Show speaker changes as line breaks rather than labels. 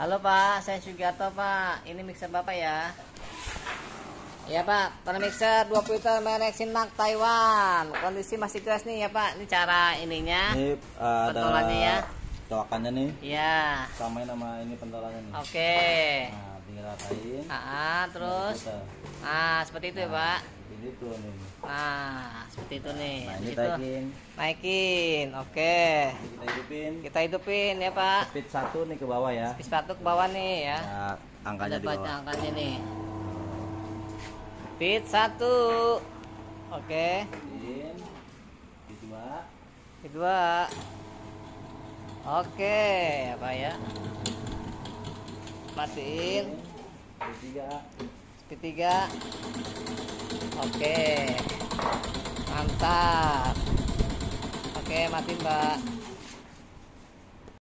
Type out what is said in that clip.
Halo Pak, saya Sugiarto Pak. Ini mixer Bapak ya. Ya Pak, para mixer 20 liter merek Sinak Taiwan. Kondisi masih keras nih ya Pak. Ini cara ininya.
Ini uh, ada
Pentolannya ya.
coakannya nih.
Iya.
Samain sama ini pentolannya nih.
Oke.
Nah, tinggal ratain.
Ah, terus.
Putar.
Ah, seperti itu ya Pak.
Jadi itu nih.
Nah, seperti itu nih.
Nah, ini
situ.
taikin.
Naikin. Oke.
Ini kita hidupin.
Kita hidupin ya Pak.
Speed satu nih ke bawah ya.
Di sepatu ke bawah nih ya.
Nah, angkanya
Ada
di bawah.
angkanya nih. Speed satu. Oke.
Hidupin. Kedua.
Kedua. Oke, apa ya? Matiin.
Ketiga.
Speed tiga. Oke. Mantap. Oke, matiin, Mbak.